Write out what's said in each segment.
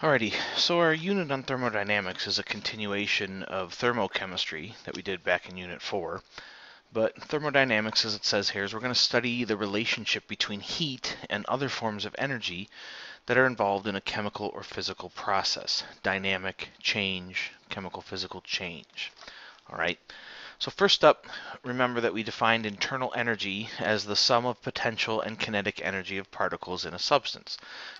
Alrighty, so our unit on thermodynamics is a continuation of thermochemistry that we did back in Unit 4. But thermodynamics, as it says here, is we're going to study the relationship between heat and other forms of energy that are involved in a chemical or physical process. Dynamic change, chemical physical change. Alright, so first up, remember that we defined internal energy as the sum of potential and kinetic energy of particles in a substance.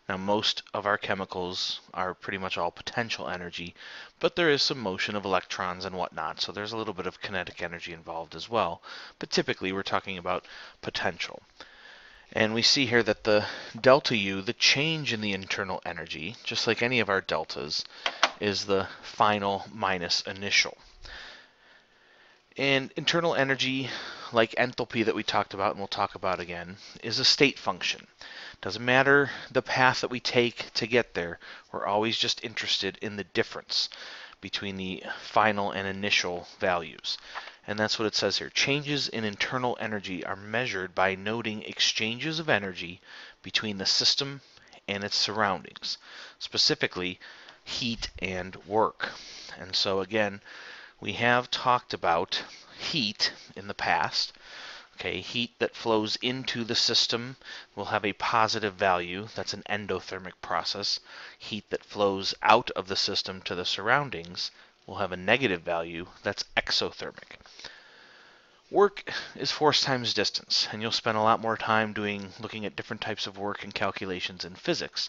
Now most of our chemicals are pretty much all potential energy, but there is some motion of electrons and whatnot, so there's a little bit of kinetic energy involved as well. But typically we're talking about potential. And we see here that the delta U, the change in the internal energy, just like any of our deltas, is the final minus initial. And internal energy, like enthalpy that we talked about and we'll talk about again, is a state function. Doesn't matter the path that we take to get there, we're always just interested in the difference between the final and initial values. And that's what it says here. Changes in internal energy are measured by noting exchanges of energy between the system and its surroundings, specifically heat and work. And so again, we have talked about heat in the past. Okay, heat that flows into the system will have a positive value. That's an endothermic process. Heat that flows out of the system to the surroundings will have a negative value. That's exothermic. Work is force times distance, and you'll spend a lot more time doing looking at different types of work and calculations in physics.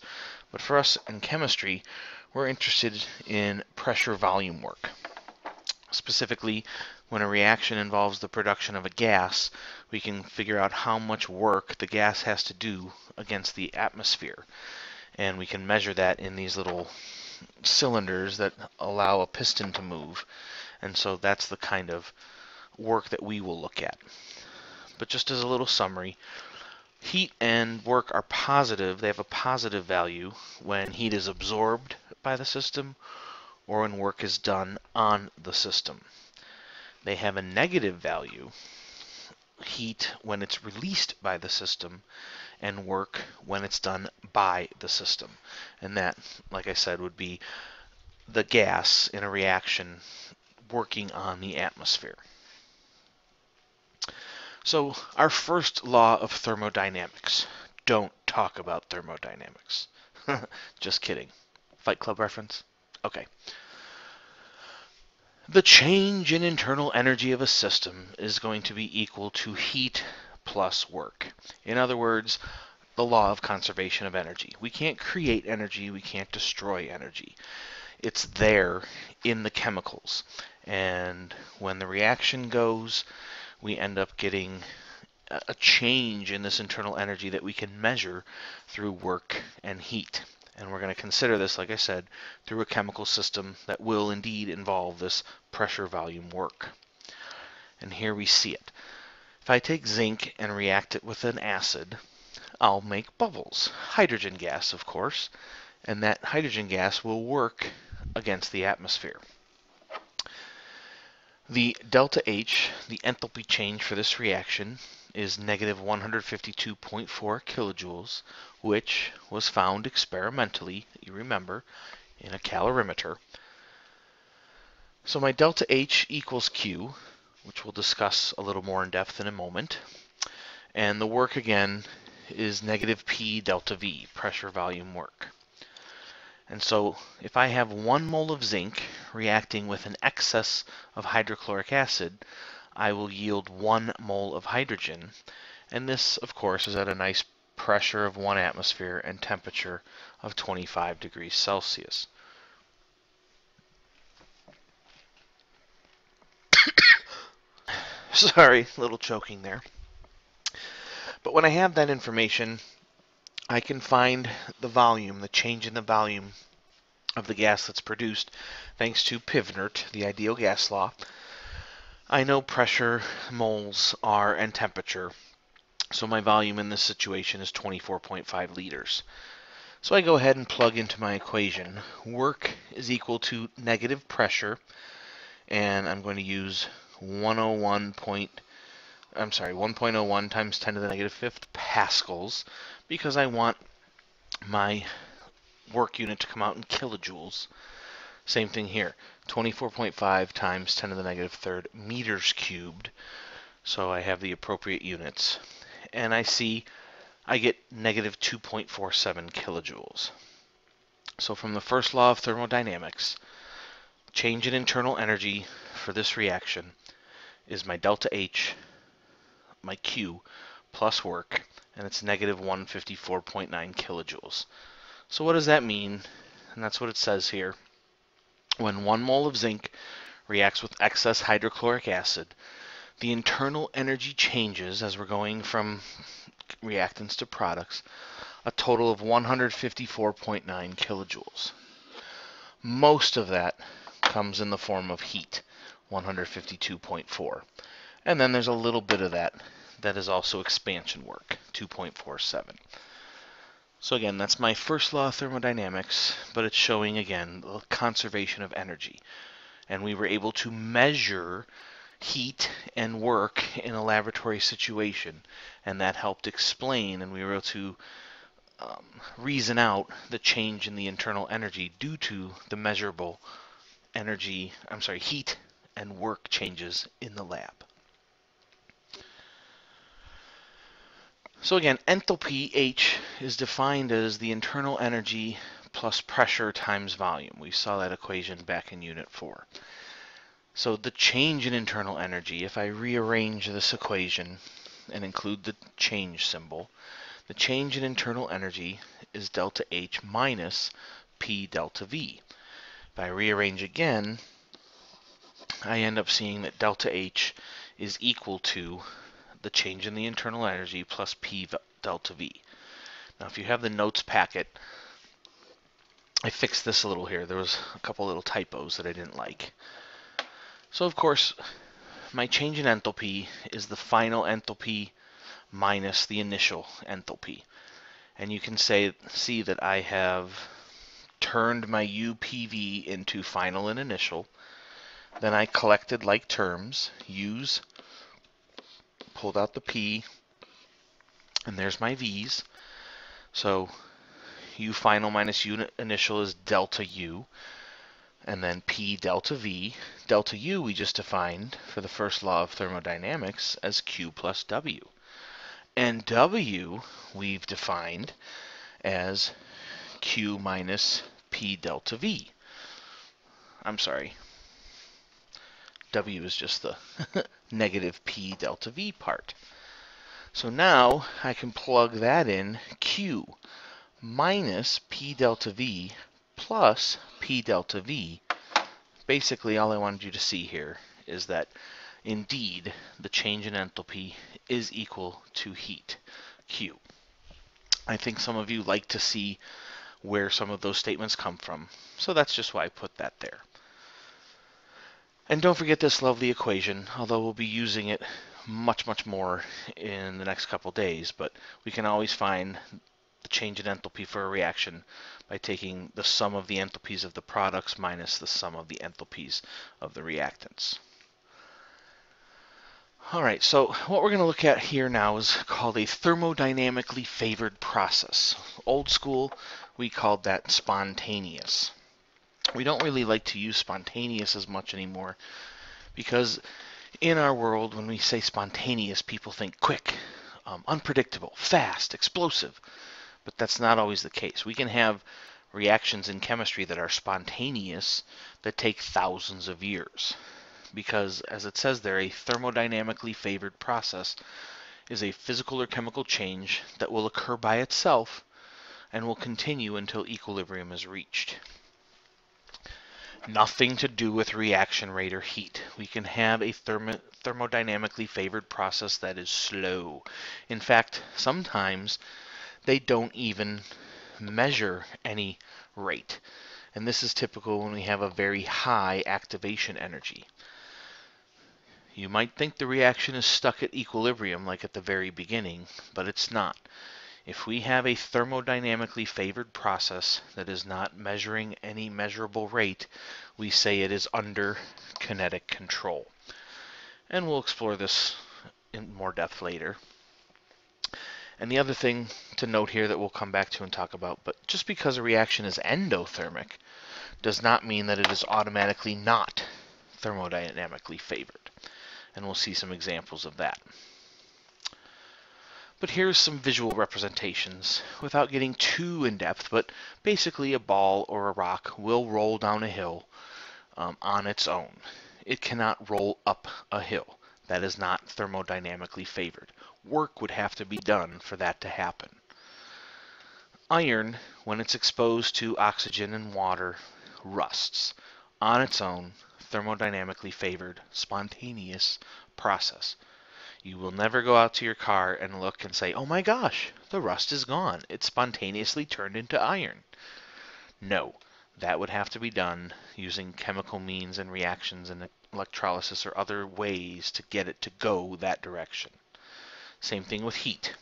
But for us in chemistry, we're interested in pressure volume work. Specifically, when a reaction involves the production of a gas, we can figure out how much work the gas has to do against the atmosphere. And we can measure that in these little cylinders that allow a piston to move. And so that's the kind of work that we will look at. But just as a little summary, heat and work are positive. They have a positive value when heat is absorbed by the system or when work is done on the system. They have a negative value, heat when it's released by the system, and work when it's done by the system. And that, like I said, would be the gas in a reaction working on the atmosphere. So our first law of thermodynamics, don't talk about thermodynamics. Just kidding. Fight Club reference? Okay. The change in internal energy of a system is going to be equal to heat plus work. In other words, the law of conservation of energy. We can't create energy, we can't destroy energy. It's there in the chemicals. And when the reaction goes, we end up getting a change in this internal energy that we can measure through work and heat. And we're going to consider this, like I said, through a chemical system that will indeed involve this pressure volume work. And here we see it. If I take zinc and react it with an acid, I'll make bubbles. Hydrogen gas, of course. And that hydrogen gas will work against the atmosphere. The delta H, the enthalpy change for this reaction, is negative 152.4 kilojoules, which was found experimentally, you remember, in a calorimeter. So my delta H equals Q, which we'll discuss a little more in depth in a moment. And the work again is negative P delta V, pressure volume work. And so if I have one mole of zinc reacting with an excess of hydrochloric acid, I will yield one mole of hydrogen. And this, of course, is at a nice pressure of one atmosphere and temperature of 25 degrees Celsius. Sorry, little choking there. But when I have that information, I can find the volume, the change in the volume of the gas that's produced thanks to Pivnert, the ideal gas law. I know pressure, moles are, and temperature, so my volume in this situation is 24.5 liters. So I go ahead and plug into my equation. Work is equal to negative pressure, and I'm going to use 101 point, I'm sorry, 1.01 times 10 to the negative fifth pascals because I want my work unit to come out in kilojoules. Same thing here, 24.5 times 10 to the negative third meters cubed. So I have the appropriate units. And I see I get negative 2.47 kilojoules. So from the first law of thermodynamics, change in internal energy for this reaction is my delta H, my Q, plus work, and it's negative 154.9 kilojoules. So what does that mean? And that's what it says here. When one mole of zinc reacts with excess hydrochloric acid, the internal energy changes as we're going from reactants to products, a total of 154.9 kilojoules. Most of that comes in the form of heat, 152.4. And then there's a little bit of that that is also expansion work, 2.47. So again, that's my first law of thermodynamics, but it's showing again the conservation of energy. And we were able to measure heat and work in a laboratory situation, and that helped explain, and we were able to um, reason out the change in the internal energy due to the measurable energy, I'm sorry, heat and work changes in the lab. So again, enthalpy H is defined as the internal energy plus pressure times volume. We saw that equation back in Unit 4. So the change in internal energy, if I rearrange this equation and include the change symbol, the change in internal energy is delta H minus P delta V. If I rearrange again, I end up seeing that delta H is equal to the change in the internal energy plus P delta V. Now, if you have the notes packet, I fixed this a little here. There was a couple little typos that I didn't like. So, of course, my change in enthalpy is the final enthalpy minus the initial enthalpy. And you can say see that I have turned my UPV into final and initial. Then I collected like terms, U's pulled out the P, and there's my V's. So U final minus U initial is delta U, and then P delta V. Delta U we just defined for the first law of thermodynamics as Q plus W. And W we've defined as Q minus P delta V. I'm sorry, W is just the negative P delta V part. So now I can plug that in Q minus P delta V plus P delta V. Basically all I wanted you to see here is that indeed the change in enthalpy is equal to heat, Q. I think some of you like to see where some of those statements come from, so that's just why I put that there. And don't forget this lovely equation, although we'll be using it much, much more in the next couple days, but we can always find the change in enthalpy for a reaction by taking the sum of the enthalpies of the products minus the sum of the enthalpies of the reactants. All right, so what we're going to look at here now is called a thermodynamically favored process. Old school, we called that spontaneous we don't really like to use spontaneous as much anymore because in our world, when we say spontaneous, people think quick, um, unpredictable, fast, explosive. But that's not always the case. We can have reactions in chemistry that are spontaneous that take thousands of years. Because, as it says there, a thermodynamically favored process is a physical or chemical change that will occur by itself and will continue until equilibrium is reached nothing to do with reaction rate or heat. We can have a thermo thermodynamically favored process that is slow. In fact, sometimes they don't even measure any rate. And this is typical when we have a very high activation energy. You might think the reaction is stuck at equilibrium like at the very beginning, but it's not. If we have a thermodynamically favored process that is not measuring any measurable rate, we say it is under kinetic control. And we'll explore this in more depth later. And the other thing to note here that we'll come back to and talk about, but just because a reaction is endothermic does not mean that it is automatically not thermodynamically favored. And we'll see some examples of that. But here's some visual representations without getting too in depth, but basically a ball or a rock will roll down a hill um, on its own. It cannot roll up a hill. That is not thermodynamically favored. Work would have to be done for that to happen. Iron, when it's exposed to oxygen and water, rusts on its own, thermodynamically favored, spontaneous process. You will never go out to your car and look and say, oh my gosh, the rust is gone. It spontaneously turned into iron. No, that would have to be done using chemical means and reactions and electrolysis or other ways to get it to go that direction. Same thing with heat.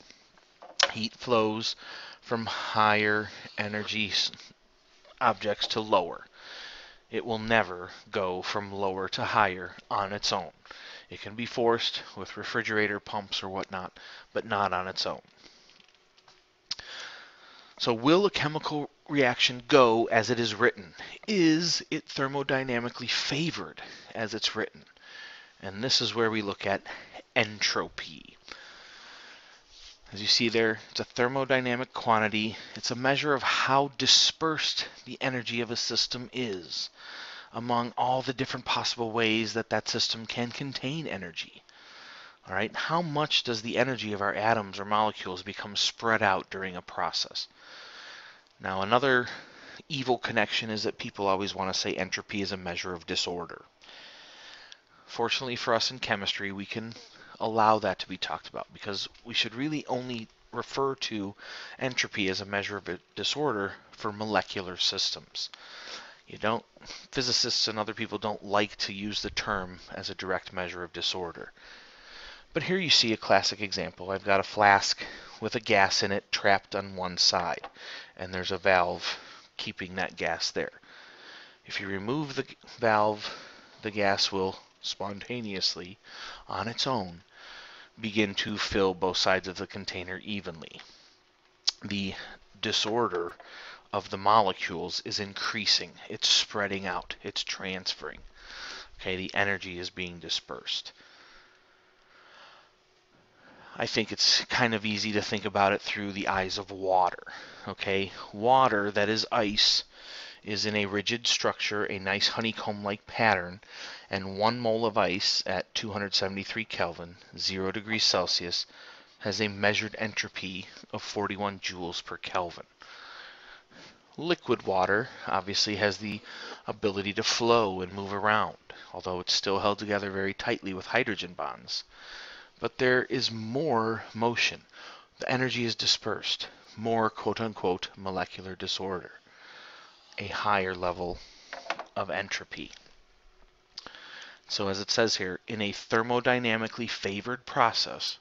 Heat flows from higher energy objects to lower. It will never go from lower to higher on its own. It can be forced with refrigerator pumps or whatnot, but not on its own. So will a chemical reaction go as it is written? Is it thermodynamically favored as it's written? And this is where we look at entropy. As you see there, it's a thermodynamic quantity. It's a measure of how dispersed the energy of a system is among all the different possible ways that that system can contain energy. All right, how much does the energy of our atoms or molecules become spread out during a process? Now, another evil connection is that people always want to say entropy is a measure of disorder. Fortunately for us in chemistry, we can allow that to be talked about because we should really only refer to entropy as a measure of disorder for molecular systems. You don't, physicists and other people don't like to use the term as a direct measure of disorder. But here you see a classic example. I've got a flask with a gas in it trapped on one side, and there's a valve keeping that gas there. If you remove the valve, the gas will spontaneously, on its own, begin to fill both sides of the container evenly. The disorder of the molecules is increasing. It's spreading out. It's transferring. Okay, the energy is being dispersed. I think it's kind of easy to think about it through the eyes of water. Okay, water that is ice is in a rigid structure, a nice honeycomb-like pattern, and one mole of ice at 273 Kelvin, 0 degrees Celsius, has a measured entropy of 41 joules per Kelvin. Liquid water obviously has the ability to flow and move around, although it's still held together very tightly with hydrogen bonds. But there is more motion. The energy is dispersed, more quote unquote molecular disorder, a higher level of entropy. So as it says here, in a thermodynamically favored process,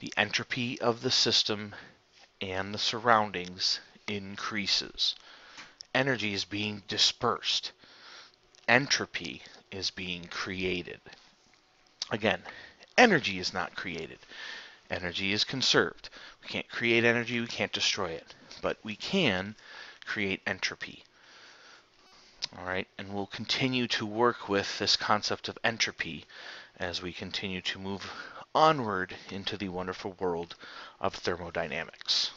the entropy of the system and the surroundings increases. Energy is being dispersed. Entropy is being created. Again, energy is not created. Energy is conserved. We can't create energy, we can't destroy it. But we can create entropy. All right, and we'll continue to work with this concept of entropy as we continue to move onward into the wonderful world of thermodynamics.